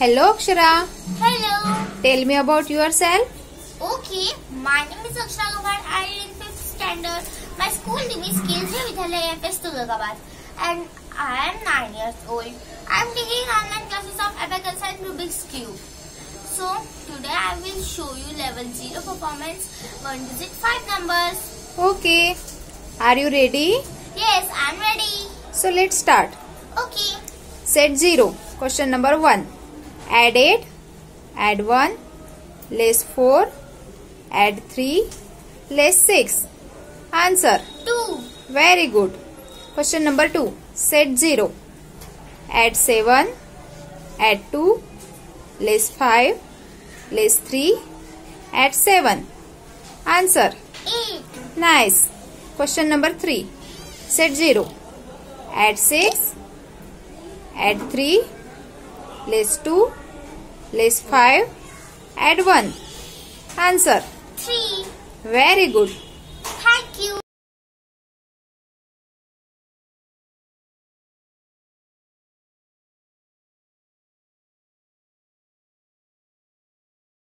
Hello Akshara. Hello. Tell me about yourself. Okay, my name is Akshara Gavhad. I am in fifth standard. My school name is Kendriya Vidyalaya FS Tughlakabad and I am nine years old. I am taking online classes of Abacus and Rubik's Cube. So today I will show you level 0 performance 1 digit 5 numbers. Okay. Are you ready? Yes, I am ready. So let's start. Okay. Set 0. Question number 1. Add 8. Add 1. Less 4. Add 3. Less 6. Answer. 2. Very good. Question number 2. Set 0. Add 7. Add 2. Less 5. Less 3. Add 7. Answer. 8. Nice. Question number 3. Set 0. Add 6. Add 3. Less 2. Less 5. Add 1. Answer. 3. Very good.